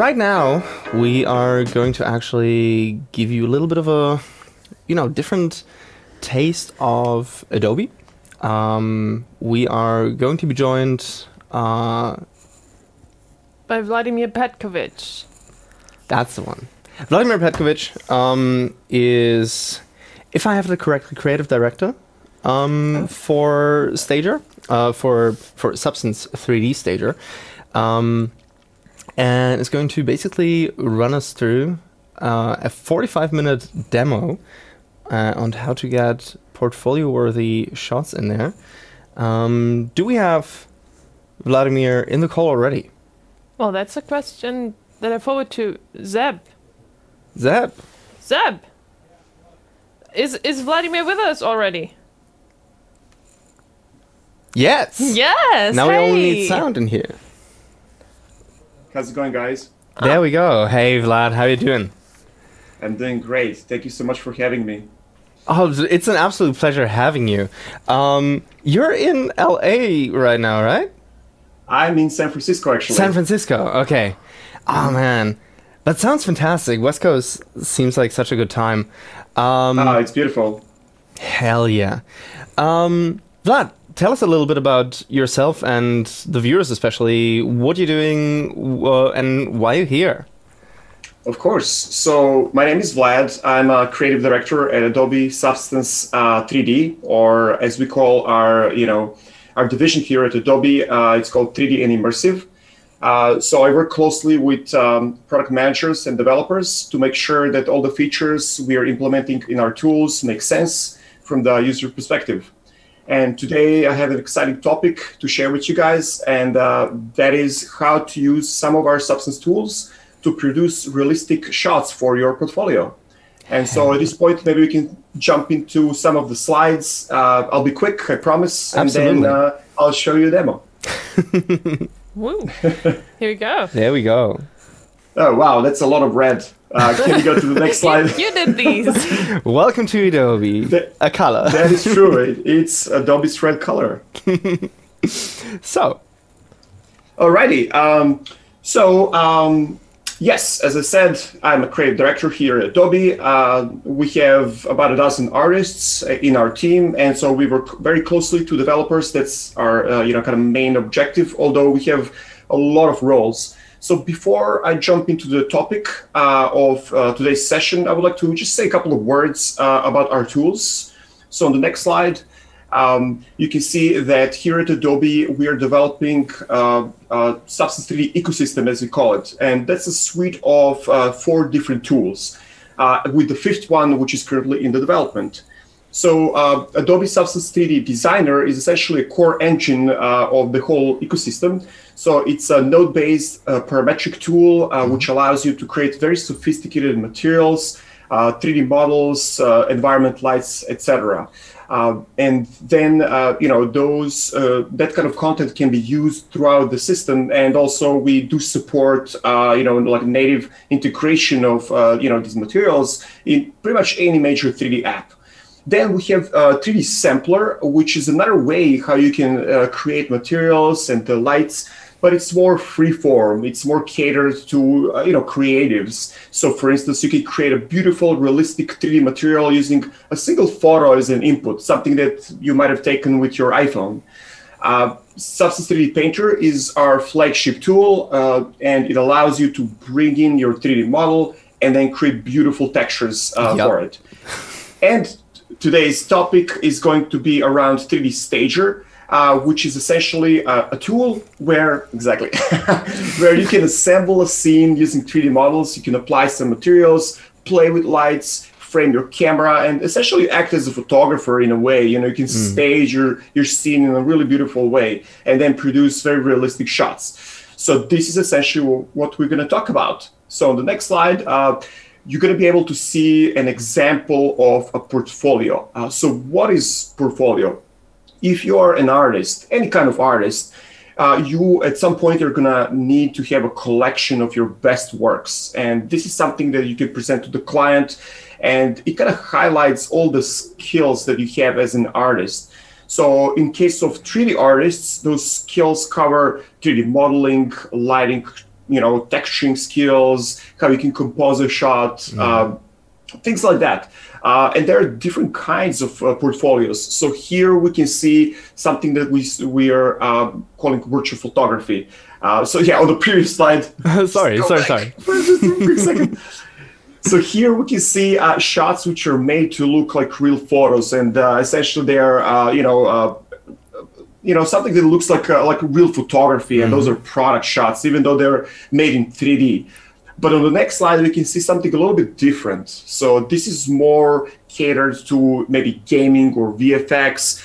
right now we are going to actually give you a little bit of a, you know, different taste of Adobe. Um, we are going to be joined. Uh, By Vladimir Petkovic. that's the one. Vladimir Petkovic um, is, if I have the correct, creative director um, for Stager, uh, for for Substance 3D Stager, um, and it's going to basically run us through uh, a 45 minute demo uh, on how to get portfolio worthy shots in there. Um, do we have Vladimir in the call already? Well, that's a question that I forward to Zeb. Zeb? Zeb! Is is Vladimir with us already? Yes! Yes! Now we only need sound in here. How's it going, guys? There we go. Hey Vlad, how you doing? I'm doing great. Thank you so much for having me. Oh, it's an absolute pleasure having you. Um, you're in LA right now, right? I'm in San Francisco, actually. San Francisco. Okay. Oh man, that sounds fantastic. West Coast seems like such a good time. Um, Ah, it's beautiful. hell yeah. Um, Vlad, tell us a little bit about yourself and the viewers, especially what you're doing uh, and why you're here. Of course. So my name is Vlad. I'm a creative director at Adobe Substance uh, 3D, or as we call our, you know, our division here at Adobe. Uh, it's called 3D and Immersive. Uh, so I work closely with um, product managers and developers to make sure that all the features we are implementing in our tools make sense from the user perspective. And today I have an exciting topic to share with you guys, and uh, that is how to use some of our Substance tools to produce realistic shots for your portfolio. And so at this point, maybe we can jump into some of the slides. Uh, I'll be quick, I promise, and Absolutely. then uh, I'll show you a demo. Woo! Here we go. There we go. Oh, wow, that's a lot of red. Uh, can you go to the next slide? You did these. Welcome to Adobe. That- A color. that is true. It, it's Adobe's red color. so, Alrighty. Um, so, um, yes, as I said, I'm a creative director here at Adobe. Uh, we have about a dozen artists uh, in our team, and so we work very closely to developers. That's our, uh, you know, kind of main objective. Although we have a lot of roles. So before I jump into the topic uh, of uh, today's session, I would like to just say a couple of words uh, about our tools. So on the next slide, um, you can see that here at Adobe, we are developing uh, Substance 3D ecosystem, as we call it. And that's a suite of uh, four different tools, uh, with the fifth one, which is currently in the development. So uh, Adobe Substance 3D Designer is essentially a core engine uh, of the whole ecosystem. So it's a node-based uh, parametric tool uh, which allows you to create very sophisticated materials, uh, 3D models, uh, environment lights, etc. Uh, and then uh, you know those that kind of content can be used throughout the system, and also we do support you know like native integration of you know these materials in pretty much any major 3D app. Then we have uh, 3D Sampler, which is another way how you can create materials and the lights, but it's more free-form. It's more catered to uh, you know creatives. So, for instance, you can create a beautiful, realistic 3D material using a single photo as an input, something that you might have taken with your iPhone. Uh, Substance 3D Painter is our flagship tool, uh, and it allows you to bring in your 3D model and then create beautiful textures uh, Yep. for it. And today's topic is going to be around 3D Stager, uh, which is essentially a, a tool where exactly where you can assemble a scene using 3D models. You can apply some materials, play with lights, frame your camera, and essentially act as a photographer in a way. You know, you can stage your your scene in a really beautiful way, and then produce very realistic shots. So this is essentially what we're going to talk about. So on the next slide. Uh, you're going to be able to see an example of a portfolio. Uh, so, what is portfolio? If you are an artist, any kind of artist, uh, you at some point you're going to need to have a collection of your best works. And this is something that you can present to the client, and it kind of highlights all the skills that you have as an artist. So, in case of 3D artists, those skills cover 3D modeling, lighting, you know texturing skills, how you can compose a shot, uh, things like that. Uh, and there are different kinds of uh, portfolios. So here we can see something that we we are uh, calling virtual photography. Uh, so yeah, on the previous slide. sorry, sorry, sorry. For just a quick second. So here we can see uh, shots which are made to look like real photos, and uh, essentially they are, uh, you know, uh, you know, something that looks like uh, like real photography, and those are product shots, even though they're made in 3D. But on the next slide, we can see something a little bit different. So this is more catered to maybe gaming or VFX,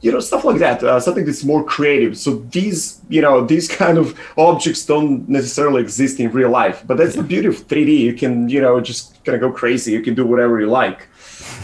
you know, stuff like that. Uh, something that's more creative. So these, you know, these kind of objects don't necessarily exist in real life. But that's the beauty of 3D. You can, you know, just kind of go crazy. You can do whatever you like.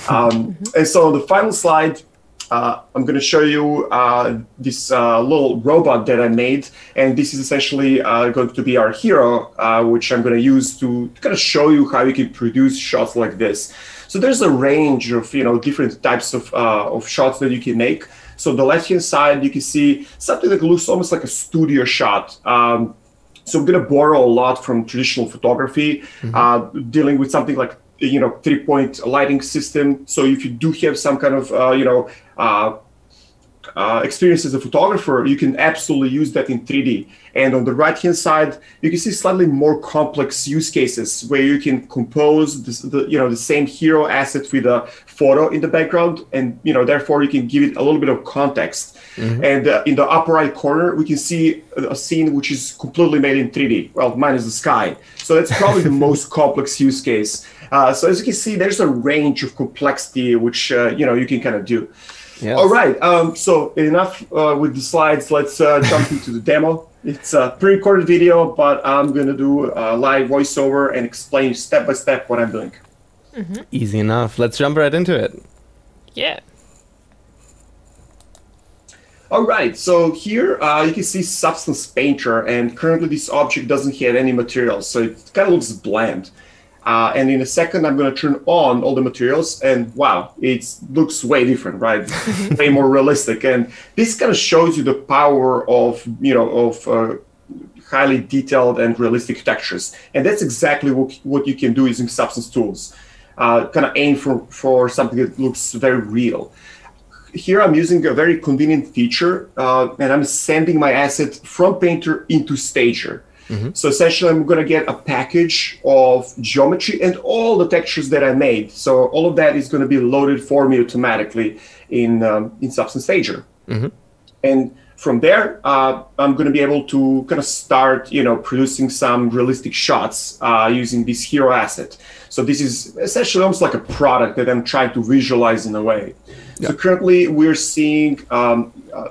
Um, and so on the final slide, uh, I'm going to show you uh, this uh, little robot that I made, and this is essentially uh, going to be our hero, uh, which I'm going to use to kind of show you how you can produce shots like this. So there's a range of you know different types of uh, of shots that you can make. So the left hand side, you can see something that looks almost like a studio shot. Um, so I'm going to borrow a lot from traditional photography, uh, dealing with something like you know three point lighting system. So if you do have some kind of uh, you know uh, uh, experience as a photographer, you can absolutely use that in 3D. And on the right hand side, you can see slightly more complex use cases where you can compose this, the you know the same hero asset with a photo in the background, and you know therefore you can give it a little bit of context. And uh, in the upper right corner, we can see a a scene which is completely made in 3D. Well, minus the sky. So that's probably the most complex use case. Uh, so as you can see, there's a range of complexity which uh, you know you can kind of do. Yes. All right. Um, so enough uh, with the slides. Let's uh, jump into the demo. It's a pre-recorded video, but I'm gonna do a live voiceover and explain step by step what I'm doing. Easy enough. Let's jump right into it. Yeah. All right. So here uh, you can see Substance Painter, and currently this object doesn't have any materials, so it kind of looks bland. Uh, and in a second, I'm going to turn on all the materials, and wow, it looks way different, right? way more realistic. And this kind of shows you the power of you know of uh, highly detailed and realistic textures, and that's exactly what, what you can do using Substance tools. Uh, kind of aim for for something that looks very real here I'm using a very convenient feature, uh, and I'm sending my asset from Painter into Stager. So essentially, I'm going to get a package of geometry and all the textures that I made. So all of that is going to be loaded for me automatically in um, in Substance Stager. And from there, uh, I'm going to be able to kind of start, you know, producing some realistic shots uh, using this hero asset. So this is essentially almost like a product that I'm trying to visualize in a way. So currently, we're seeing, um, uh,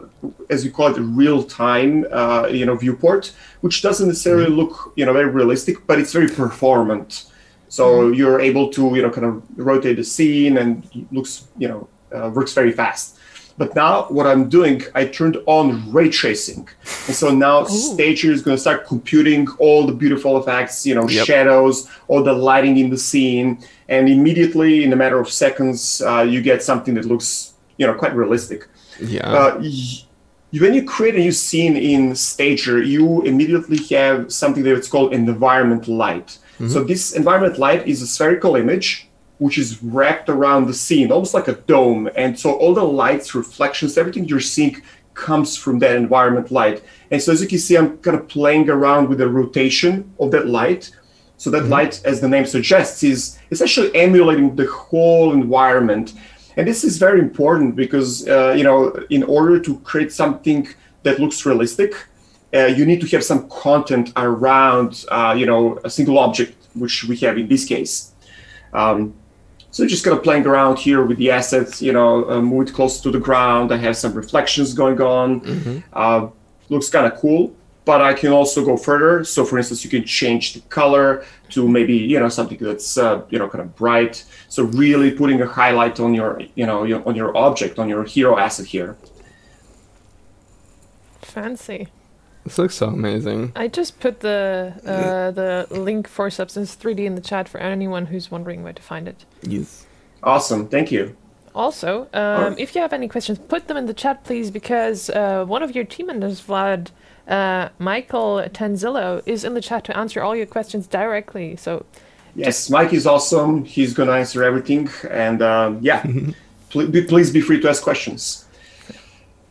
as we call it, real-time, uh, you know, viewport, which doesn't necessarily look, you know, very realistic, but it's very performant. So you're able to, you know, kind of rotate the scene and it looks, you know, uh, works very fast. But now what I'm doing, I turned on ray tracing. And so now Stager is going to start computing all the beautiful effects, you know, Yep. shadows, all the lighting in the scene. And immediately, in a matter of seconds, uh, you get something that looks, you know, quite realistic. Yeah. Uh, when you create a new scene in Stager, you immediately have something that's called an environment light. So this environment light is a spherical image which is wrapped around the scene, almost like a dome. And so all the lights, reflections, everything you're seeing comes from that environment light. And so as you can see, I'm kind of playing around with the rotation of that light. So that light, as the name suggests, is essentially emulating the whole environment. And this is very important because, uh, you know, in order to create something that looks realistic, uh, you need to have some content around, uh, you know, a single object, which we have in this case. Um, so just kind of playing around here with the assets, you know, uh, move it close to the ground. I have some reflections going on. Uh, looks kind of cool, but I can also go further. So for instance, you can change the color to maybe, you know, something that's, uh, you know, kind of bright. So really putting a highlight on your, you know, your, on your object, on your hero asset here. Fancy. this looks so amazing. I just put the uh, the link for Substance 3D in the chat for anyone who's wondering where to find it. Yes. Awesome. Thank you. Also, um, Alright. if you have any questions, put them in the chat, please, because uh, one of your team members, Vlad, uh, Michael Tanzillo, is in the chat to answer all your questions directly. So, Yes, Mike is awesome. He's gonna answer everything, and um, yeah, pl- be, please be free to ask questions.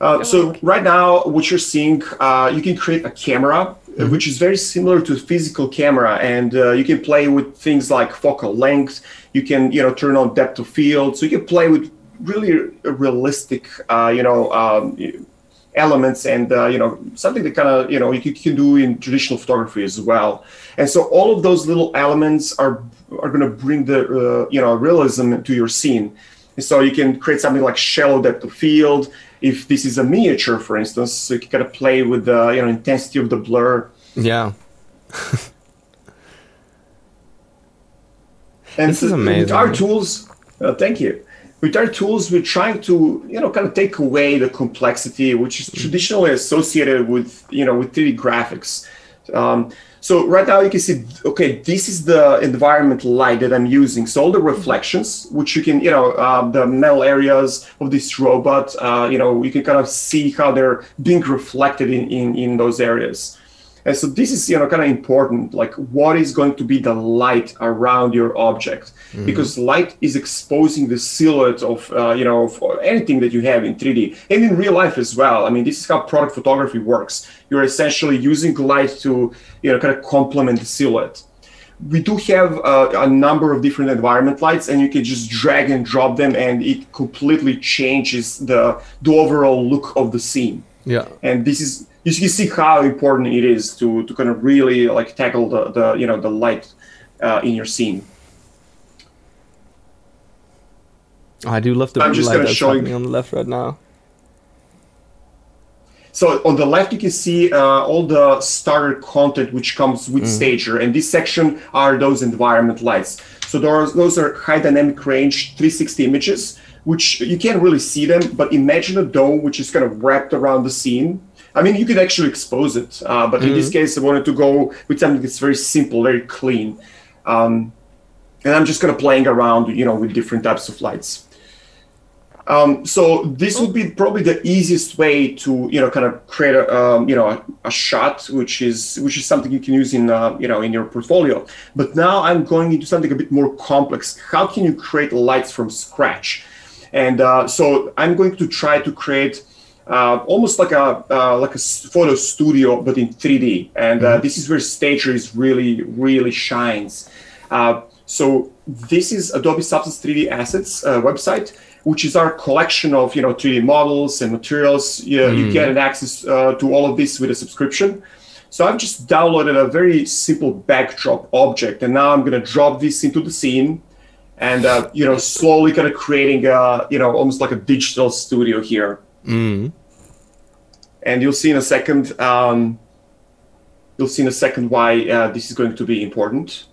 Uh, so right now, what you're seeing, uh, you can create a camera, uh, which is very similar to a physical camera, and uh, you can play with things like focal length. You can, you know, turn on depth of field. So you can play with really realistic, uh, you know, um, elements and uh, you know something that kind of you know you can, can do in traditional photography as well and so all of those little elements are are going to bring the uh, you know realism to your scene and so you can create something like shallow depth of field if this is a miniature for instance so you can kind of play with the you know intensity of the blur Yeah. And This is amazing. our tools, uh, thank you. With our tools, we're trying to, you know, kind of take away the complexity which is traditionally associated with, you know, with 3D graphics. Um, so right now you can see, okay, this is the environment light that I'm using. So all the reflections, which you can, you know, uh, the metal areas of this robot, uh, you know, you can kind of see how they're being reflected in, in, in those areas. And so this is, you know, kind of important. Like, what is going to be the light around your object? Because light is exposing the silhouette of, uh, you know, of anything that you have in 3D and in real life as well. I mean, this is how product photography works. You're essentially using light to, you know, kind of complement the silhouette. We do have uh, a number of different environment lights, and you can just drag and drop them, and it completely changes the the overall look of the scene Yeah. and this is you can see how important it is to to kind of really like tackle the, the you know the light uh, in your scene. I do love the I'm just light that's show you- happening on the left right now. so on the left you can see uh, all the starter content which comes with stager and this section are those environment lights. So those those are high dynamic range 360 images which you can't really see them but imagine a dome which is kind of wrapped around the scene I mean, you could actually expose it, uh, but in this case, I wanted to go with something that's very simple, very clean. Um, and I'm just kind of playing around, you know, with different types of lights. Um, so this would be probably the easiest way to, you know, kind of create a, um, you know, a, a shot, which is which is something you can use in, uh, you know, in your portfolio. But now I'm going into something a bit more complex. How can you create lights from scratch? And uh, so I'm going to try to create uh, almost like a uh, like a photo studio, but in 3D. And uh, this is where Stager is really really shines. Uh, so this is Adobe Substance 3D Assets uh, website, which is our collection of you know 3D models and materials. You, you get an access uh, to all of this with a subscription. So I've just downloaded a very simple backdrop object, and now I'm going to drop this into the scene, and uh, you know slowly kind of creating a you know almost like a digital studio here Mm. and you'll see in a second um, you'll see in a second why uh, this is going to be important.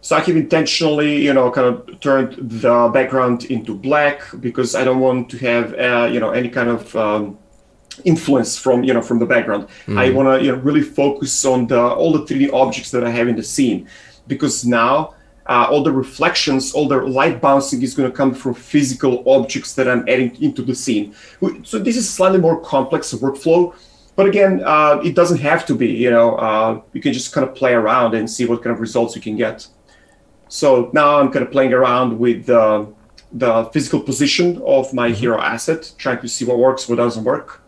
So i have intentionally you know kind of turned the background into black because i don't want to have uh, you know any kind of um, influence from you know from the background. I want to you know really focus on the all the 3d objects that i have in the scene because now uh, all the reflections, all the light bouncing is going to come from physical objects that I'm adding into the scene. So this is slightly more complex workflow, but again, uh, it doesn't have to be. You know, uh, you can just kind of play around and see what kind of results you can get. So now I'm kind of playing around with uh, the physical position of my hero asset, trying to see what works, what doesn't work.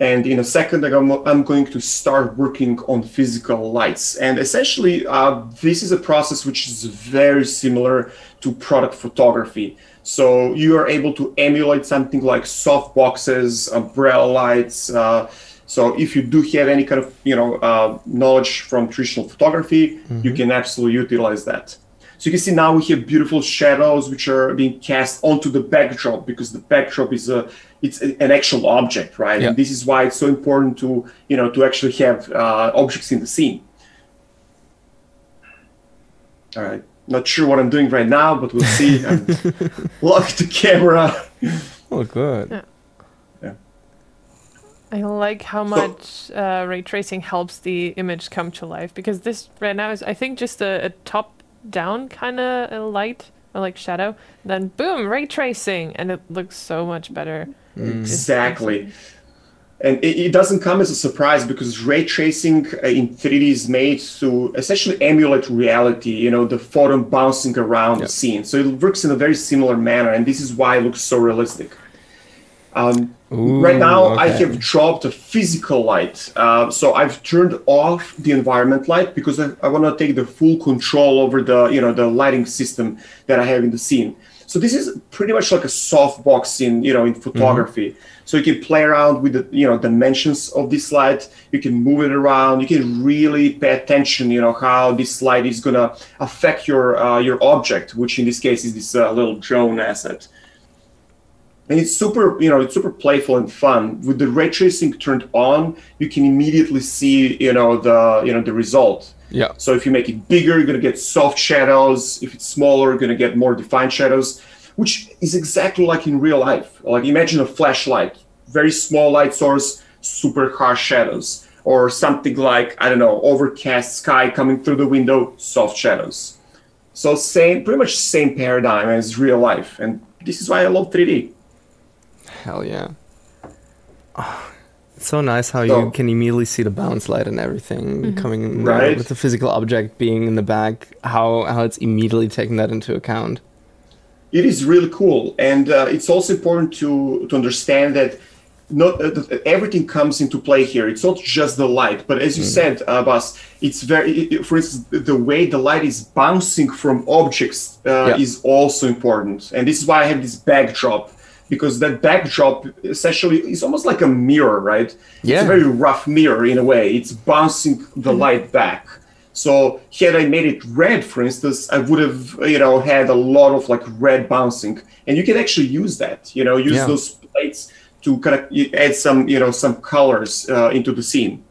And in a second, I'm, I'm going to start working on physical lights. And essentially, uh, this is a process which is very similar to product photography. So you are able to emulate something like soft boxes, umbrella lights. Uh, so if you do have any kind of you know uh, knowledge from traditional photography, you can absolutely utilize that. So you can see now we have beautiful shadows which are being cast onto the backdrop because the backdrop is a it's an actual object, right? Yeah. And this is why it's so important to you know to actually have uh, objects in the scene. All right, not sure what I'm doing right now, but we'll see. I'm lock the camera. Oh, good. Yeah. I like how much uh, ray tracing helps the image come to life because this right now is, I think, just a, a top down kind of light or like shadow, then boom, ray tracing, and it looks so much better. Exactly. And it, it doesn't come as a surprise because ray tracing uh, in 3D is made to essentially emulate reality, you know, the photon bouncing around the scene. So it works in a very similar manner, and this is why it looks so realistic. Um, right now, I have dropped a physical light. Uh, so I've turned off the environment light because I, I want to take the full control over the, you know, the lighting system that I have in the scene. So this is pretty much like a softbox in, you know, in photography. So you can play around with the, you know, dimensions of this light. You can move it around. You can really pay attention, you know, how this light is gonna affect your uh, your object, which in this case is this uh, little drone asset and it's super you know it's super playful and fun. With the ray tracing turned on you can immediately see you know the you know the result. Yeah. so if you make it bigger you're going to get soft shadows. If it's smaller you're going to get more defined shadows which is exactly like in real life. Like imagine a flashlight. Very small light source super harsh shadows. Or something like i don't know overcast sky coming through the window soft shadows. So same pretty much same paradigm as real life. And this is why i love 3d Hell yeah. Ah, It's so nice how So- you can immediately see the bounce light and everything coming in there Right. with the physical object being in the back. How how it's immediately taking that into account. it is really cool and uh, it's also important to to understand that not uh, that everything comes into play here it's not just the light but as you said uh, Bas, it's very it- it- for instance the way the light is bouncing from objects uh, Yeah. is also important and this is why i have this backdrop because that backdrop essentially is almost like a mirror right Yeah. it's a very rough mirror in a way it's bouncing the light back so had I made it red, for instance, I would have, you know, had a lot of like red bouncing, and you can actually use that. You know, use Yeah. those plates to kind of add some, you know, some colors uh, into the scene.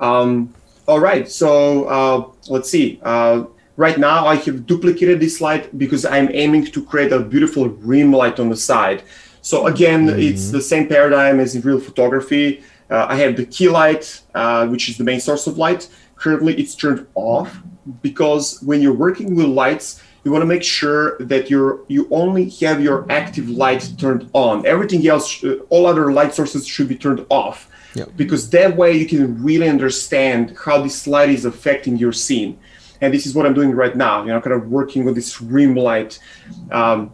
Um, all right, so uh, let's see. Uh, right now, I have duplicated this light because I'm aiming to create a beautiful rim light on the side. So again, it's the same paradigm as in real photography. Uh, I have the key light, uh, which is the main source of light. Currently, it's turned off because when you're working with lights, you want to make sure that you're you only have your active light turned on. Everything else, uh, all other light sources should be turned off Yep. because that way you can really understand how this light is affecting your scene. And this is what I'm doing right now. You know, kind of working with this rim light. Um,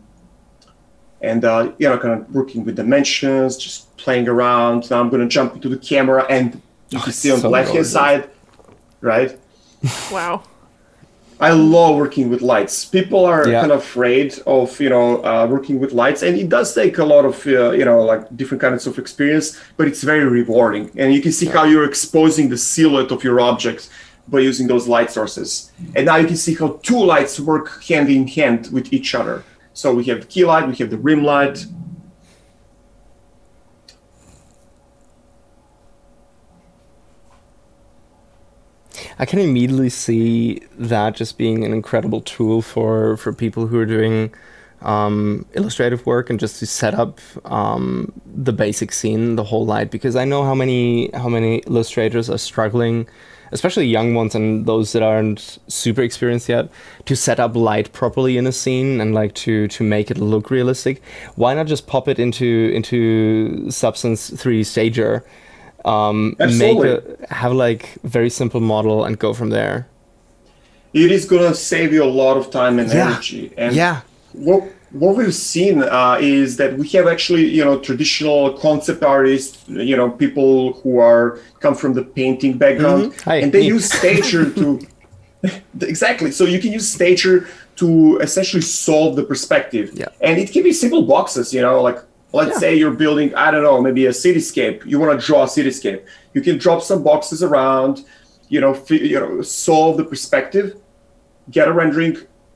and uh, you know, kind of working with dimensions, just playing around. Now I'm going to jump into the camera, and you can see on the left hand side, right? Wow. I love working with lights. People are Yeah. kind of afraid of you know uh, working with lights, and it does take a lot of uh, you know like different kinds of experience, but it's very rewarding. And you can see how you're exposing the silhouette of your objects by using those light sources. And now you can see how two lights work hand in hand with each other. So we have the key light, we have the rim light. I can immediately see that just being an incredible tool for for people who are doing um, illustrative work and just to set up um, the basic scene, the whole light. Because I know how many how many illustrators are struggling, especially young ones and those that aren't super experienced yet, to set up light properly in a scene and like to to make it look realistic. Why not just pop it into into Substance 3 Stager? Um, make a, have like very simple model and go from there. It is going to save you a lot of time and Yeah. energy. And yeah. what what we've seen uh, is that we have actually you know traditional concept artists you know people who are come from the painting background. Mhm. Hi, and they use stager to exactly. So you can use stager to essentially solve the perspective. Yeah. and it can be simple boxes you know like let's Yeah. say you're building i don't know maybe a cityscape. You want to draw a cityscape. You can drop some boxes around you know fi- you know solve the perspective get a rendering,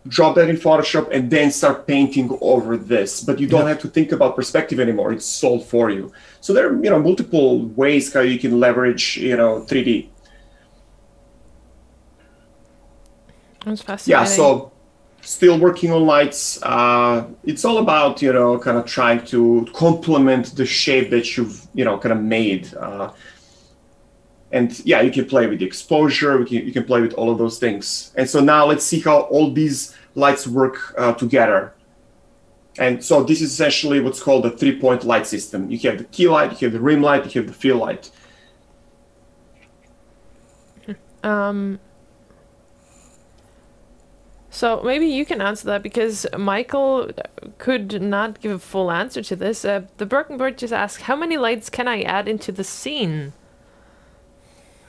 drop that in Photoshop, and then start painting over this. But you don't Yeah. have to think about perspective anymore; it's solved for you. So there are you know multiple ways how you can leverage you know 3D. That's fascinating. Yeah. So still working on lights. Uh, it's all about you know kind of trying to complement the shape that you've you know kind of made. Uh, And yeah, you can play with the exposure, you can, you can play with all of those things. And so now let's see how all these lights work uh, together. And so this is essentially what's called a three-point light system. You have the key light, you have the rim light, you have the fill light. Um, so maybe you can answer that because Michael could not give a full answer to this. Uh, the Broken Bird just asked, "How many lights can I add into the scene?"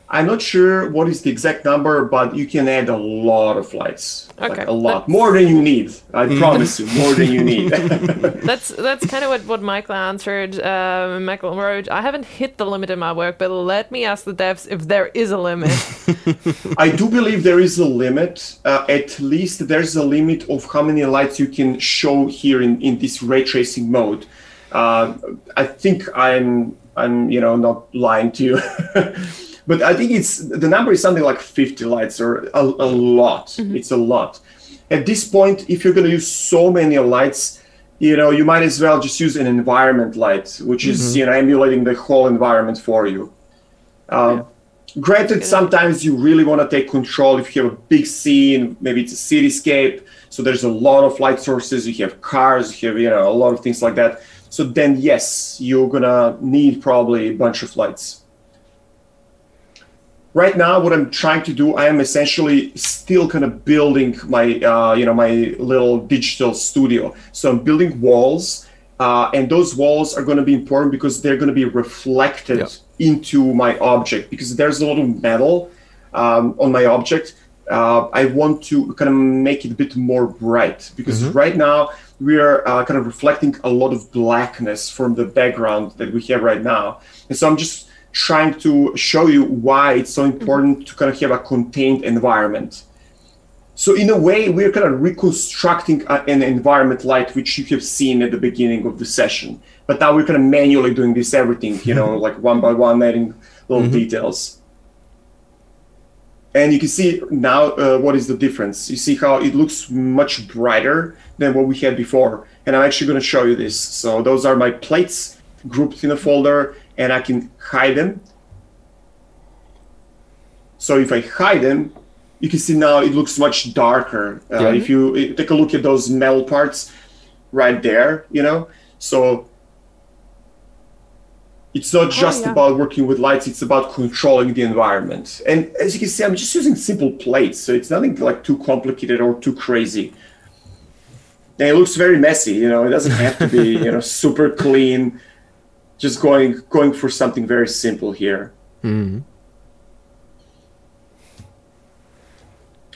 I'm not sure what is the exact number, but you can add a lot of lights. Okay, Like a lot. that's- More than you need. I promise you, more than you need. That's that's kind of what, what Michael answered. Uh, Michael wrote, "I haven't hit the limit in my work, but let me ask the devs if there is a limit." I do believe there is a limit. Uh, at least there's a limit of how many lights you can show here in, in this ray tracing mode. Uh, I think I'm I'm you know not lying to you, but I think it's the number is something like 50 lights or a, a lot. It's a lot. At this point, if you're going to use so many lights, you know you might as well just use an environment light, which is you know emulating the whole environment for you. Um, Granted, sometimes you really want to take control if you have a big scene, maybe it's a cityscape, so there's a lot of light sources, you have cars, you have you know a lot of things like that. So then yes, you're gonna need probably a bunch of lights. Right now, what I'm trying to do, I am essentially still kind of building my uh, you know my little digital studio. So I'm building walls, uh, and those walls are going to be important because they're going to be reflected Yeah. into my object because there's a lot of metal um, on my object. Uh, I want to kind of make it a bit more bright because right now we are uh, kind of reflecting a lot of blackness from the background that we have right now. And so I'm just trying to show you why it's so important to kind of have a contained environment. So in a way, we're kind of reconstructing an environment like which you have seen at the beginning of the session. But now we're kind of manually doing this everything, you know, like one by one, adding little details. And you can see now uh, what is the difference. You see how it looks much brighter than what we had before. And I'm actually going to show you this. So those are my plates grouped in a folder, and I can hide them. So if I hide them, you can see now it looks much darker. Uh, Yeah. If you uh, take a look at those metal parts right there, you know, so it's not just yeah. about working with lights; it's about controlling the environment. And as you can see, I'm just using simple plates, so it's nothing like too complicated or too crazy. And it looks very messy, you know. It doesn't have to be, you know, super clean. Just going going for something very simple here.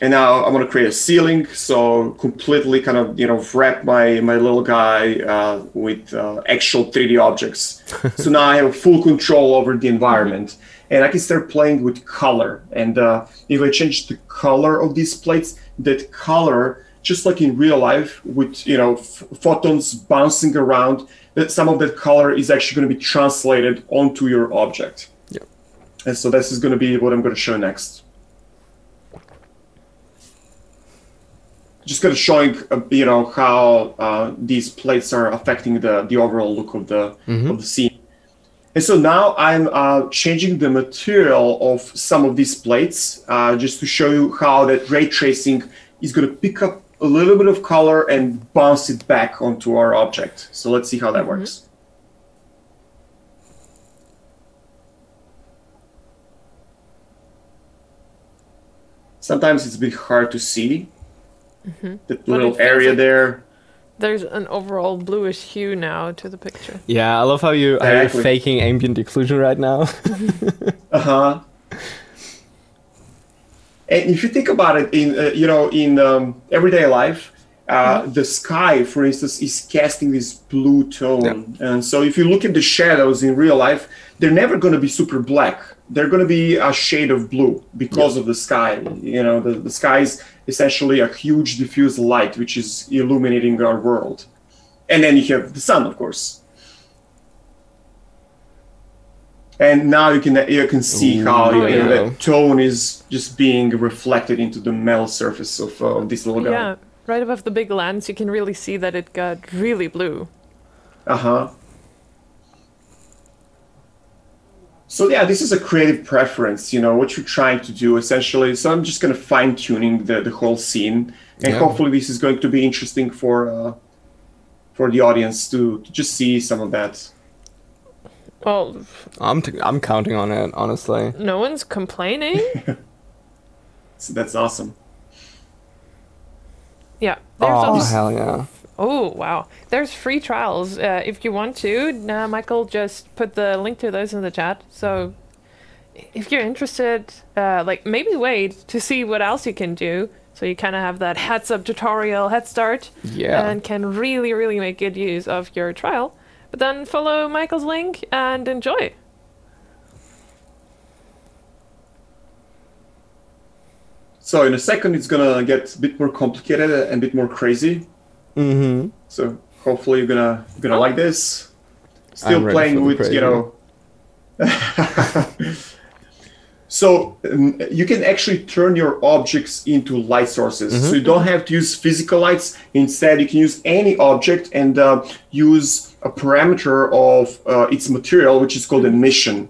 and now I want to create a ceiling, so completely kind of you know wrap my my little guy uh, with uh, actual 3D objects. so now I have full control over the environment, and I can start playing with color. And uh, if I change the color of these plates, that color, just like in real life, with you know f- photons bouncing around, that some of that color is actually going to be translated onto your object. Yeah. And so this is going to be what I'm going to show next. just kind of showing uh, you know how uh, these plates are affecting the the overall look of the of the scene and so now i'm uh, changing the material of some of these plates uh, just to show you how that ray tracing is going to pick up a little bit of color and bounce it back onto our object so let's see how that works sometimes it's a bit hard to see the little area like- there There's an overall bluish hue now to the picture. Yeah, I love how you how you're Exactly. faking ambient occlusion right now. Uh-huh. And if you think about it, in uh, you know, in um, everyday life, uh, the sky, for instance, is casting this blue tone, and so if you look at the shadows in real life, they're never going to be super black. They're going to be a shade of blue because of the sky. You know, the, the sky is essentially a huge diffuse light which is illuminating our world, and then you have the sun, of course. And now you can you can see how Ooh, you know, yeah. the tone is just being reflected into the metal surface of uh, this little guy. Yeah, right above the big lens, you can really see that it got really blue. Uh huh. So yeah, this is a creative preference, you know, what you're trying to do essentially. So I'm just kind of fine tuning the, the whole scene, and Yeah. hopefully this is going to be interesting for uh, for the audience to, to just see some of that. Well, I'm t- I'm counting on it honestly. no one's complaining. So that's awesome. yeah. There's Oh also hell yeah! Oh wow! There's free trials uh, if you want to. Michael just put the link to those in the chat. So if you're interested, uh, like maybe wait to see what else you can do. So you kind of have that heads up tutorial head start Yeah. and can really really make good use of your trial. But then follow Michael's link and enjoy. So in a second, it's gonna get a bit more complicated and a bit more crazy. Mm-hmm. So hopefully you're gonna you're gonna like this. Still I'm playing with crazy. you know. so um, you can actually turn your objects into light sources. Mm-hmm. So you don't have to use physical lights. Instead, you can use any object and uh, use a parameter of uh, its material, which is called emission.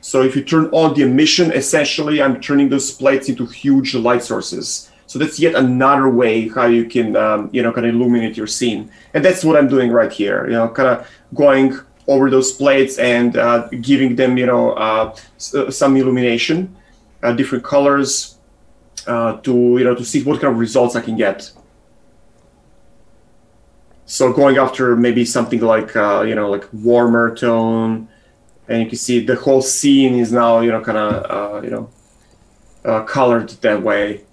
So if you turn on the emission, essentially, I'm turning those plates into huge light sources. So that's yet another way how you can, um, you know, kind of illuminate your scene. And that's what I'm doing right here. You know, kind of going over those plates and uh, giving them, you know, uh, uh, some illumination, uh, different colors, uh, to you know, to see what kind of results I can get. So going after maybe something like, uh, you know, like warmer tone, and you can see the whole scene is now you know kind of uh, you know uh, colored that way.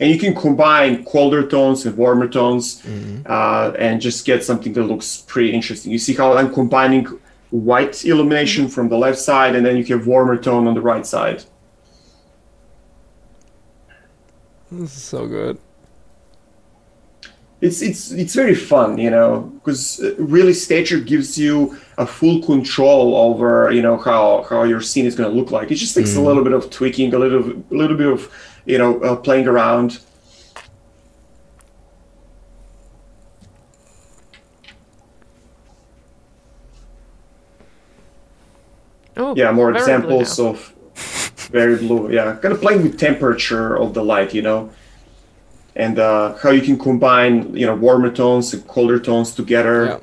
And you can combine colder tones and warmer tones uh, and just get something that looks pretty interesting. You see how i'm combining white illumination from the left side and then you have warmer tone on the right side. This is so good. It's it's it's very fun you know because really stager gives you a full control over you know how how your scene is going to look like. It just takes a little bit of tweaking a little a little bit of you know uh, playing around. Oh, yeah more examples of very blue yeah. Kind of playing with temperature of the light you know and uh, how you can combine you know warmer tones and colder tones together Yeah.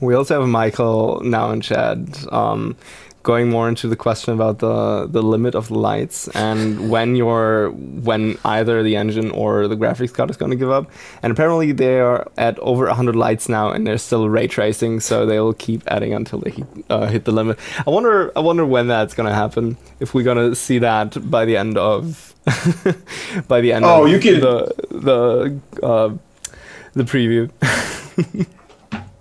We also have Michael now in chat, um, going more into the question about the the limit of the lights and when your when either the engine or the graphics card is going to give up. And apparently they are at over 100 lights now, and they're still ray tracing, so they'll keep adding until they hit, uh, hit the limit. I wonder I wonder when that's going to happen. If we're going to see that by the end of by the end Oh, of you can- the the uh, the preview.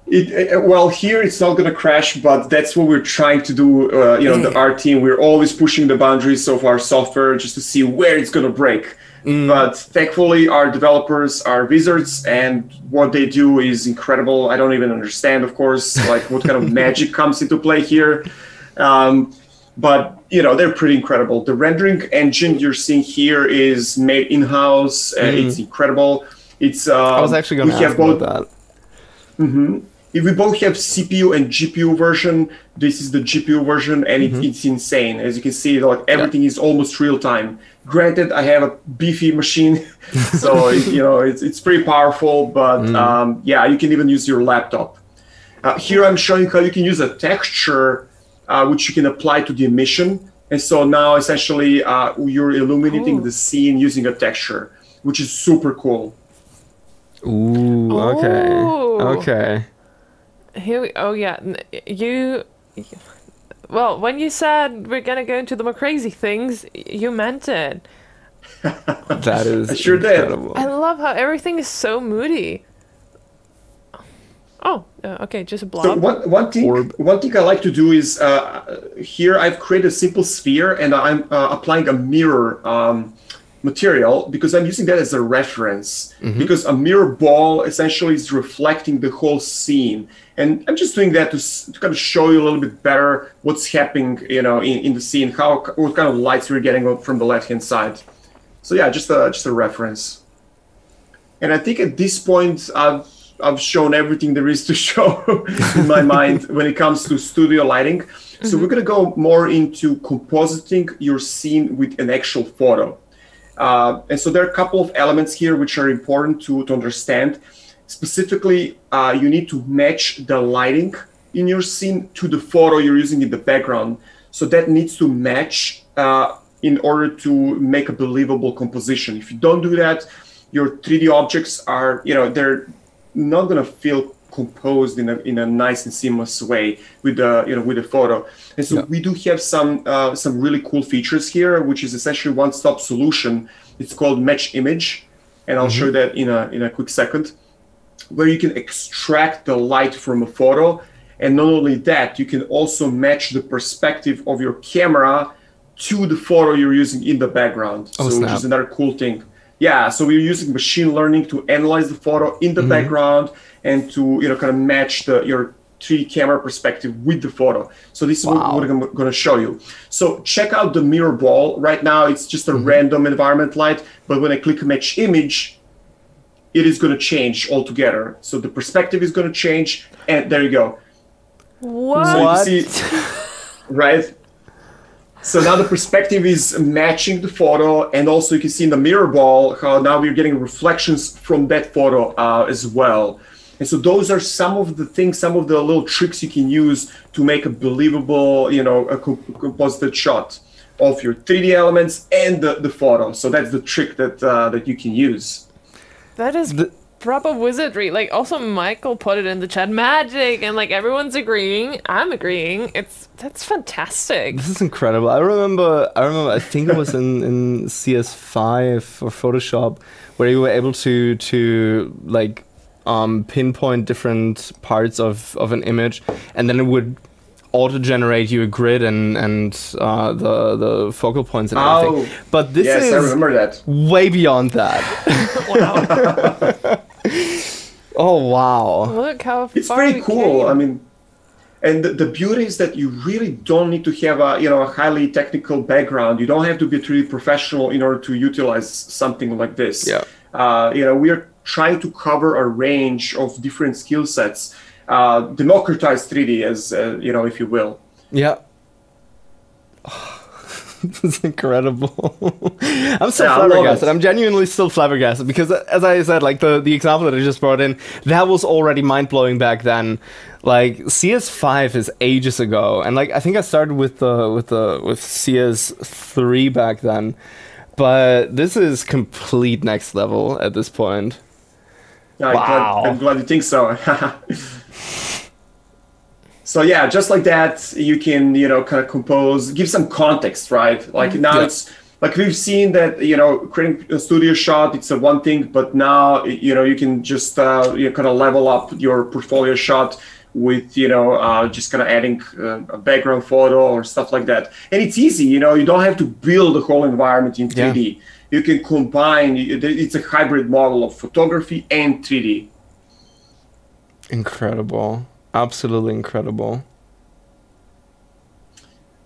It, uh, well, here it's not going to crash, but that's what we're trying to do. Uh, you know, the, our team, we're always pushing the boundaries of our software just to see where it's going to break. But thankfully, our developers are wizards, and what they do is incredible. I don't even understand, of course, like what kind of magic comes into play here. Um, but you know, they're pretty incredible. The rendering engine you're seeing here is made in-house. Uh, It's incredible. It's. Uh, I was actually going we to have ask both about that. If we both have CPU and GPU version, this is the GPU version, and it, it's insane. As you can see, like everything is almost real time. Granted, I have a beefy machine, so it, you know it's it's pretty powerful. But um, yeah, you can even use your laptop. Uh, here, I'm showing how you can use a texture, uh, which you can apply to the emission. And so now, essentially, uh, you're illuminating Cool. the scene using a texture, which is super cool. Ooh, okay. Ooh. Okay. Here we, oh yeah, you. Well, when you said we're gonna go into the more crazy things, you meant it. That is I sure did. I love how everything is so moody. Oh, uh, okay, just a So one, one thing Orb. one thing I like to do is uh, here I've created a simple sphere and I'm uh, applying a mirror um, material because I'm using that as a reference mm-hmm. because a mirror ball essentially is reflecting the whole scene. And I'm just doing that to, to kind of show you a little bit better what's happening you know in, in the scene how what kind of lights we're getting from the left hand side. So yeah just a just a reference. And I think at this point I've I've shown everything there is to show in my mind when it comes to studio lighting. So we're mm-hmm. gonna go more into compositing your scene with an actual photo. Uh, and so there are a couple of elements here which are important to, to understand. Specifically, uh, you need to match the lighting in your scene to the photo you're using in the background. So that needs to match uh, in order to make a believable composition. If you don't do that, your 3D objects are, you know, they're not gonna feel composed in a, in a nice and seamless way with the you know with the photo. And so Yeah. we do have some uh, some really cool features here which is essentially one-stop solution. It's called match image and i'll show that in a in a quick second where you can extract the light from a photo. And not only that you can also match the perspective of your camera to the photo you're using in the background. Oh, so which snap. is another cool thing yeah so we're using machine learning to analyze the photo in the Mm-hmm. background and to you know kind of match the your 3d camera perspective with the photo so this is what, Wow. what i'm going to show you so check out the mirror ball right now it's just a Mm-hmm. random environment light but when i click match image it is going to change altogether so the perspective is going to change and there you go What? so you see, right? So now the perspective is matching the photo, and also you can see in the mirror ball how now we're getting reflections from that photo uh, as well. And so those are some of the things, some of the little tricks you can use to make a believable, you know, a co- composited shot of your 3D elements and the, the photo. So that's the trick that uh, that you can use. That is The- proper wizardry. Like, also Michael put it in the chat, magic, and like everyone's agreeing. I'm agreeing. It's that's fantastic. This is incredible. I remember. I remember. I think it was in, in CS5 or Photoshop where you were able to to like um, pinpoint different parts of, of an image, and then it would auto generate you a grid and and uh, the the focal points and everything. Oh, But this yes, I is remember that. way beyond that. wow. Oh wow! Look how it's far pretty we cool came. i mean and the, the beauty is that you really don't need to have a you know a highly technical background you don't have to be truly professional in order to utilize something like this Yeah. uh, you know we are trying to cover a range of different skill sets uh, democratize 3d as uh, you know if you will Yeah. this is incredible. I'm so Yeah, flabbergasted. I'm genuinely still flabbergasted because, as I said, like the, the example that I just brought in, that was already mind blowing back then. Like CS5 is ages ago, and like I think I started with the with the with CS3 back then, but this is complete next level at this point. Yeah, I'm, Wow. glad, I'm glad you think so. so yeah, just like that, you can you know kind of compose, give some context, right? Like now Yeah. it's like we've seen that you know creating a studio shot, it's a one thing, but now you know you can just uh, you know, kind of level up your portfolio shot with you know uh, just kind of adding uh, a background photo or stuff like that. And it's easy you know you don't have to build the whole environment in 3d you can combine it's a hybrid model of photography and 3d Incredible, absolutely incredible.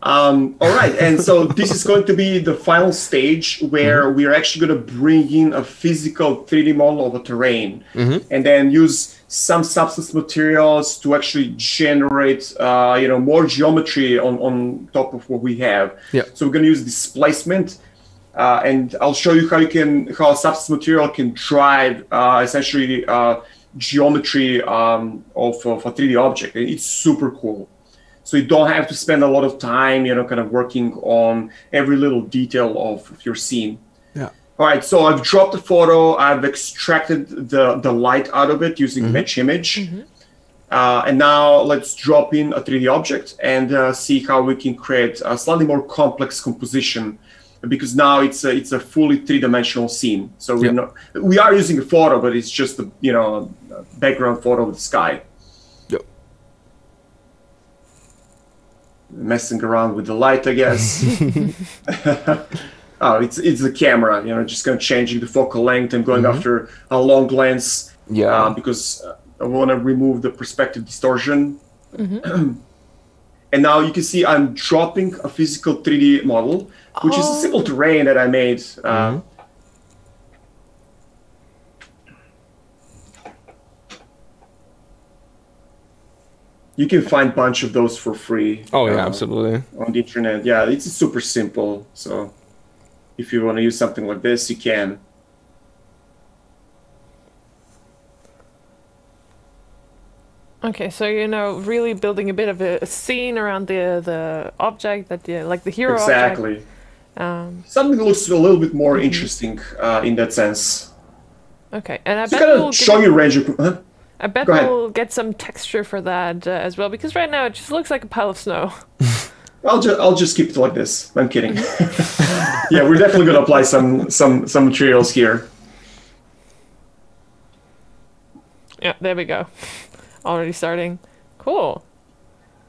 Um, all right, and so this is going to be the final stage where we are actually going to bring in a physical 3D model of a terrain, and then use some substance materials to actually generate, uh, you know, more geometry on, on top of what we have. Yeah. So we're going to use displacement, uh, and I'll show you how you can how a substance material can drive uh, essentially uh, geometry um, of, of a 3D object. It's super cool so you don't have to spend a lot of time you know kind of working on every little detail of, of your scene Yeah. all right so i've dropped the photo i've extracted the the light out of it using match image uh, and now let's drop in a 3d object and uh, see how we can create a slightly more complex composition because now it's a, it's a fully three-dimensional scene so we're Yeah. not we are using a photo but it's just a you know a background photo of the sky Yep. messing around with the light, I guess. oh, it's it's the camera, you know, just kind of changing the focal length and going after a long lens. Yeah. uh, because uh, I want to remove the perspective distortion. And now you can see I'm dropping a physical 3D model, which oh. is a oh. simple terrain that I made. Uh, mm-hmm. You can find a bunch of those for free. Oh yeah, uh, absolutely. On the internet, yeah, it's super simple. So if you want to use something like this, you can. Okay, so you know, really building a bit of a, scene around the the object that the like the hero exactly. object. Um, Something that looks a little bit more interesting uh, in that sense. okay, and I So bet we'll show you range of. Huh? I bet Go we'll get some texture for that uh, as well because right now it just looks like a pile of snow. I'll just I'll just keep it like this. I'm kidding. yeah, we're definitely gonna apply some some some materials here. yeah, there we go. Already starting. Cool.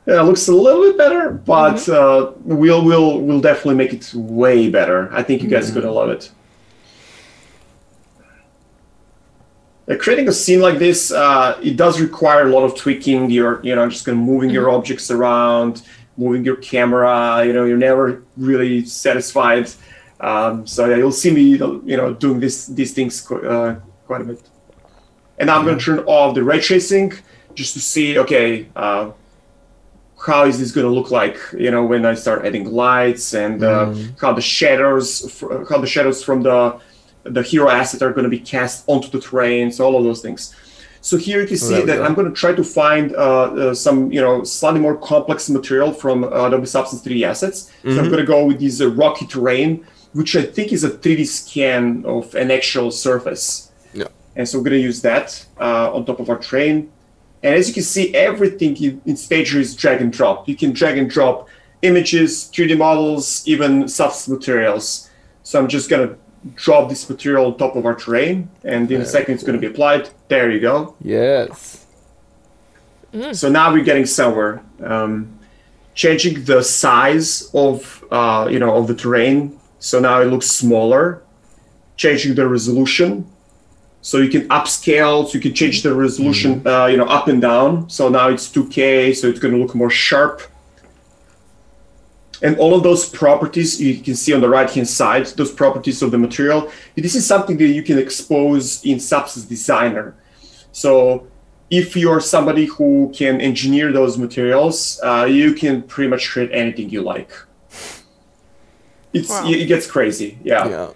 Yeah, it looks a little bit better, but uh, we'll we'll we'll definitely make it way better. I think you guys are gonna love it. Uh, creating a scene like this, uh, it does require a lot of tweaking. You're you know just gonna moving your objects around, moving your camera. You know you're never really satisfied. Um, so yeah, you'll see me you know doing this these things uh, quite a bit. And I'm gonna turn off the ray tracing just to see okay. Uh, how is this going to look like you know when i start adding lights and uh, how the shadows how the shadows from the the hero asset are going to be cast onto the terrain so all of those things so here you can see there we that go. i'm going to try to find uh, uh, some you know slightly more complex material from uh, adobe substance 3d assets so i'm going to go with this uh, rocky terrain which i think is a 3d scan of an actual surface Yeah. and so we're going to use that uh, on top of our train. And as you can see, everything in, in Stager is drag and drop. You can drag and drop images, 3D models, even substance materials. So I'm just going to drop this material on top of our terrain, and in a second it's going to be applied. There you go. Yes. So now we're getting somewhere. Um, changing the size of uh, you know of the terrain, so now it looks smaller. Changing the resolution, so you can upscale. So you can change the resolution, uh, you know, up and down. So now it's 2K, so it's going to look more sharp. And all of those properties you can see on the right hand side, those properties of the material. This is something that you can expose in Substance Designer. So if you're somebody who can engineer those materials, uh, you can pretty much create anything you like. It's Wow. it gets crazy, yeah. Yeah.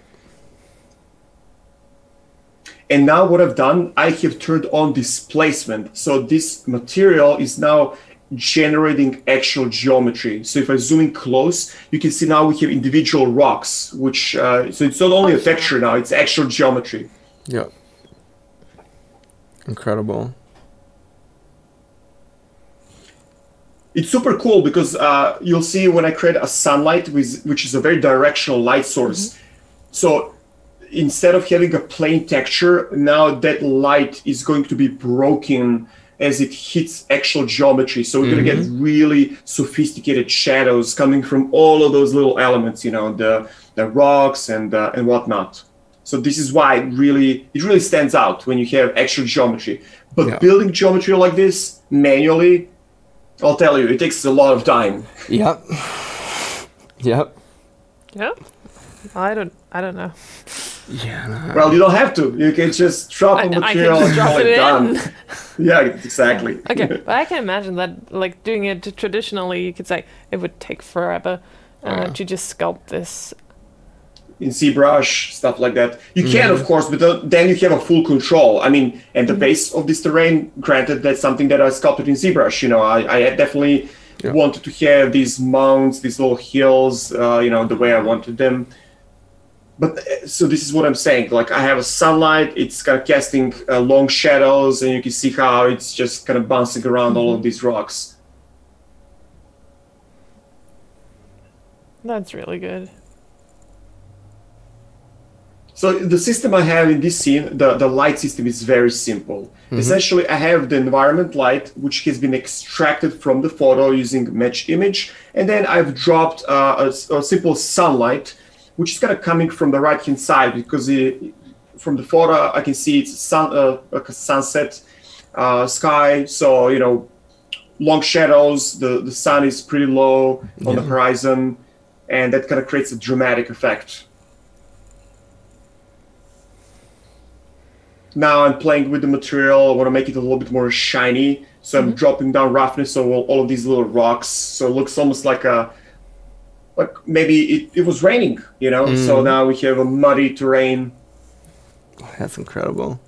And now what I've done, I have turned on displacement. So this material is now generating actual geometry. So if I zoom in close, you can see now we have individual rocks, which uh, so it's not only a texture now; it's actual geometry. Yeah. Incredible. It's super cool because uh, you'll see when I create a sunlight, with, which is a very directional light source. So instead of having a plain texture, now that light is going to be broken as it hits actual geometry. So we're gonna get really sophisticated shadows coming from all of those little elements, you know, the the rocks and uh, and whatnot. So this is why it really it really stands out when you have actual geometry. But Yeah. building geometry like this manually, I'll tell you, it takes a lot of time. Yep. Yep. Yeah. I don't. I don't know. Yeah. no. Well, you don't have to. You can just drop I, a I can material just and call it it in. done. Yeah, exactly. okay, but I can imagine that, like doing it traditionally, you could say it would take forever uh, Yeah. to just sculpt this. in ZBrush, stuff like that. You can, of course, but then you have a full control. I mean, and the base of this terrain, granted, that's something that I sculpted in ZBrush. You know, I, I definitely Yeah. wanted to have these mounts, these little hills, uh, you know, the way I wanted them. But uh, so this is what I'm saying. Like I have a sunlight, it's kind of casting uh, long shadows, and you can see how it's just kind of bouncing around all of these rocks. That's really good. So the system I have in this scene, the, the light system is very simple. Essentially, I have the environment light, which has been extracted from the photo using match image, and then I've dropped uh, a, s- a simple sunlight, which is kind of coming from the right hand side because it, from the photo I can see it's sun, uh, like a sunset uh, sky. So you know, long shadows. The the sun is pretty low on the horizon, and that kind of creates a dramatic effect. now I'm playing with the material. I want to make it a little bit more shiny. So I'm dropping down roughness all, all of these little rocks. So it looks almost like a like maybe it, it was raining, you know. So now we have a muddy terrain. That's incredible.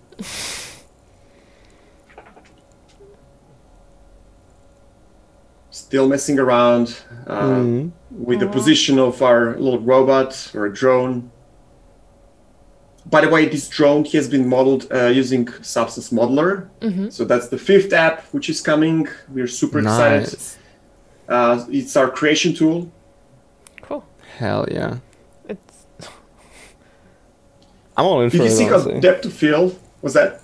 Still messing around uh, Mhm. with the position of our little robot or drone. By the way, this drone has been modeled uh, using Substance Modeler. So that's the fifth app which is coming. We're super excited. Nice. Uh, it's our creation tool. Cool. Hell yeah. It's I'm all in Did for you it. see how honestly. depth of field was that?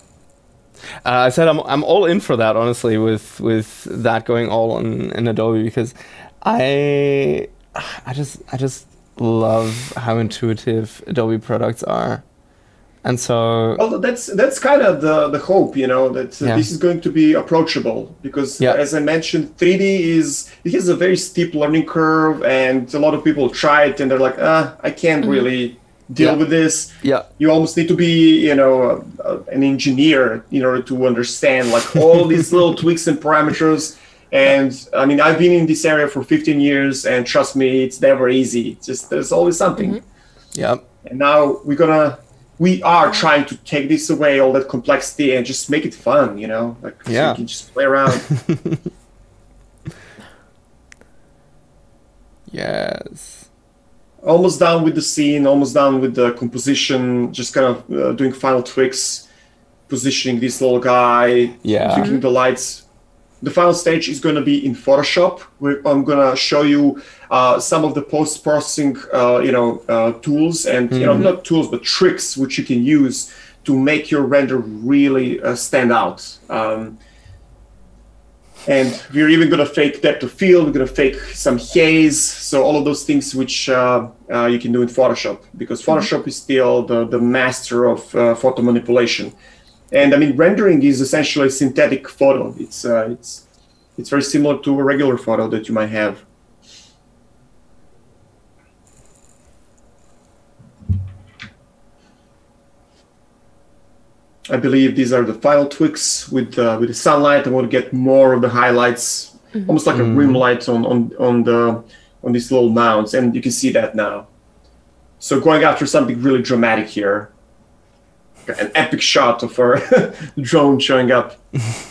Uh, I said I'm I'm all in for that honestly with with that going all on in Adobe because I I just I just love how intuitive Adobe products are. And so Well, that's that's kind of the the hope, you know, that Yeah. this is going to be approachable because, Yeah. as I mentioned, 3D is it has a very steep learning curve, and a lot of people try it and they're like, ah, I can't really deal Yeah. with this. yeah, You almost need to be, you know, uh, an engineer in order to understand like all these little tweaks and parameters. And I mean, I've been in this area for 15 years, and trust me, it's never easy. It's just there's always something. yeah, And now we're gonna, we are trying to take this away, all that complexity, and just make it fun, you know? Like, so you can just play around. yes, almost done with the scene, almost done with the composition, just kind of uh, doing final tweaks, positioning this little guy, Yeah. tweaking the lights. The final stage is going to be in Photoshop. I'm going to show you uh, some of the post-processing, uh, you know, uh, tools and you know not tools but tricks which you can use to make your render really uh, stand out. Um, and we're even going to fake depth of field. We're going to fake some haze. So all of those things which uh, uh, you can do in Photoshop because Photoshop is still the, the master of uh, photo manipulation. And I mean, rendering is essentially a synthetic photo. It's uh, it's it's very similar to a regular photo that you might have. I believe these are the final tweaks with uh, with the sunlight. I want to get more of the highlights, almost like a rim light on on on the on these little mounds, and you can see that now. So going after something really dramatic here, an epic shot of our drone showing up. nice.